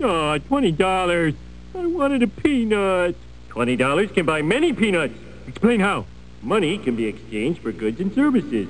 Oh, $20. I wanted a peanut. $20 can buy many peanuts. Explain how. Money can be exchanged for goods and services.